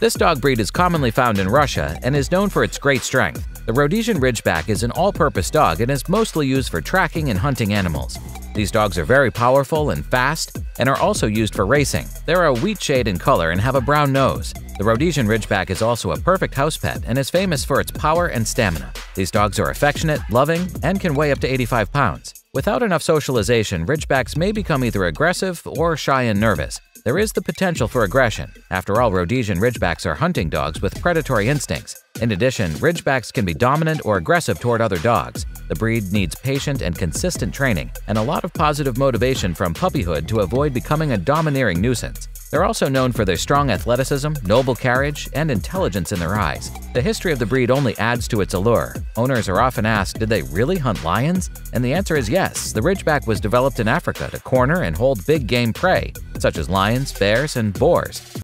This dog breed is commonly found in Russia and is known for its great strength. The Rhodesian Ridgeback is an all-purpose dog and is mostly used for tracking and hunting animals. These dogs are very powerful and fast and are also used for racing. They're a wheat shade in color and have a brown nose. The Rhodesian Ridgeback is also a perfect house pet and is famous for its power and stamina. These dogs are affectionate, loving, and can weigh up to 85 pounds. Without enough socialization, Ridgebacks may become either aggressive or shy and nervous. There is the potential for aggression. After all, Rhodesian Ridgebacks are hunting dogs with predatory instincts. In addition, Ridgebacks can be dominant or aggressive toward other dogs. The breed needs patient and consistent training and a lot of positive motivation from puppyhood to avoid becoming a domineering nuisance. They're also known for their strong athleticism, noble carriage, and intelligence in their eyes. The history of the breed only adds to its allure. Owners are often asked, did they really hunt lions? And the answer is yes. The Ridgeback was developed in Africa to corner and hold big game prey, such as lions, bears, and boars.